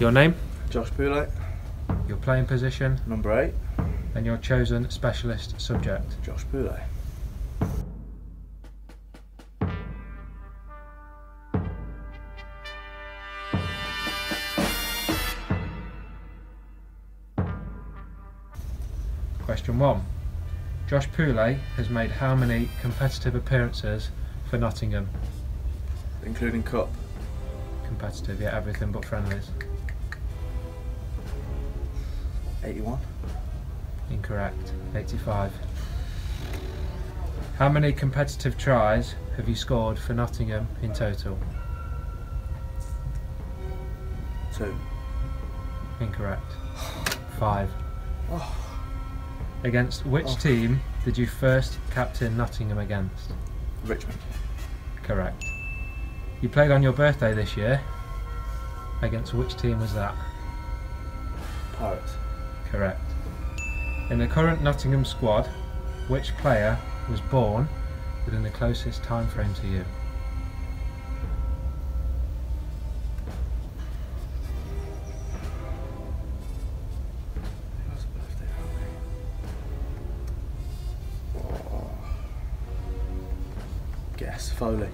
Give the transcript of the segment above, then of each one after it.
Your name, Josh Poullet, your playing position, number eight. and your chosen specialist subject. Josh Poullet. Question 1. Josh Poullet has made how many competitive appearances for Nottingham? Including cup. Competitive, yeah, everything but friendlies. 81. Incorrect. 85. How many competitive tries have you scored for Nottingham in total? Two. Incorrect. 5. Oh. Against which Oh. team did you first captain Nottingham against? Richmond. Correct. You played on your birthday this year. Against which team was that? Pirates. Correct. In the current Nottingham squad, which player was born within the closest time frame to you? Who has a birthday that week? Guess. Foley.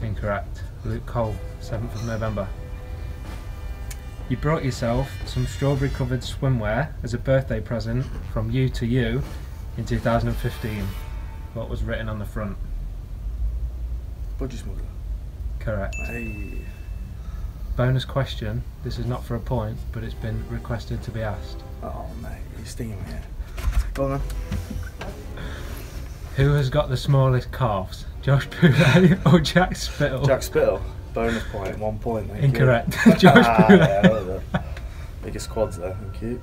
Incorrect. Luke Cole, 7th of November. You brought yourself some strawberry covered swimwear as a birthday present from you to you in 2015. What was written on the front? Budgie Smuggler. Correct. Hey. Bonus question. This is not for a point, but it's been requested to be asked. Oh, mate. You're stinging me here. Go on. Who has got the smallest calves? Josh Poullet or Jack Spittle? Jack Spittle. Bonus point. One point. Incorrect. Josh Ah, Poullet. Biggest quads there. Thank you.